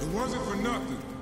It wasn't for nothing.